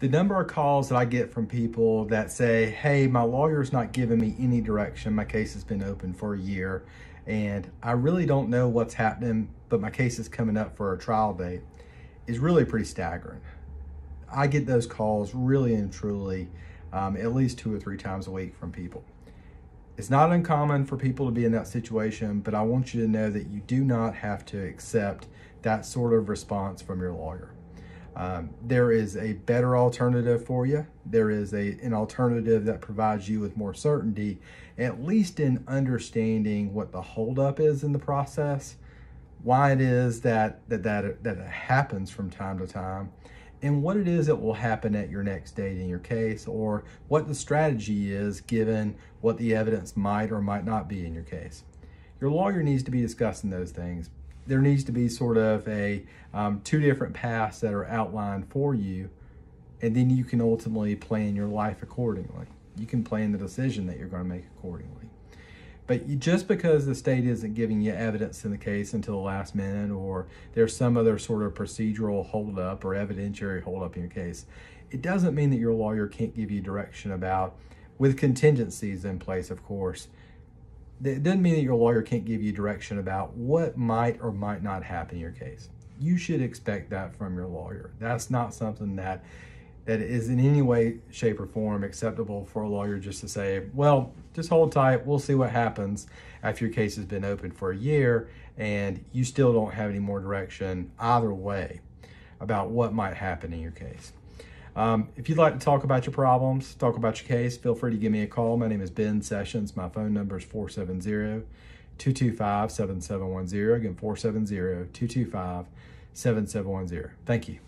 the number of calls that I get from people that say, hey, my lawyer's not giving me any direction. My case has been open for a year and I really don't know what's happening, but my case is coming up for a trial date is really pretty staggering. I get those calls really and truly um, at least two or three times a week from people. It's not uncommon for people to be in that situation, but I want you to know that you do not have to accept that sort of response from your lawyer. Um, there is a better alternative for you. There is a, an alternative that provides you with more certainty, at least in understanding what the holdup is in the process, why it is that, that, that, that happens from time to time, and what it is that will happen at your next date in your case, or what the strategy is given what the evidence might or might not be in your case. Your lawyer needs to be discussing those things there needs to be sort of a um, two different paths that are outlined for you and then you can ultimately plan your life accordingly. You can plan the decision that you're going to make accordingly. But you, just because the state isn't giving you evidence in the case until the last minute or there's some other sort of procedural holdup or evidentiary holdup in your case it doesn't mean that your lawyer can't give you direction about with contingencies in place of course it doesn't mean that your lawyer can't give you direction about what might or might not happen in your case. You should expect that from your lawyer. That's not something that that is in any way, shape, or form acceptable for a lawyer just to say, well, just hold tight. We'll see what happens after your case has been open for a year and you still don't have any more direction either way about what might happen in your case. Um, if you'd like to talk about your problems, talk about your case, feel free to give me a call. My name is Ben Sessions. My phone number is 470 225 7710. Again, 470 225 7710. Thank you.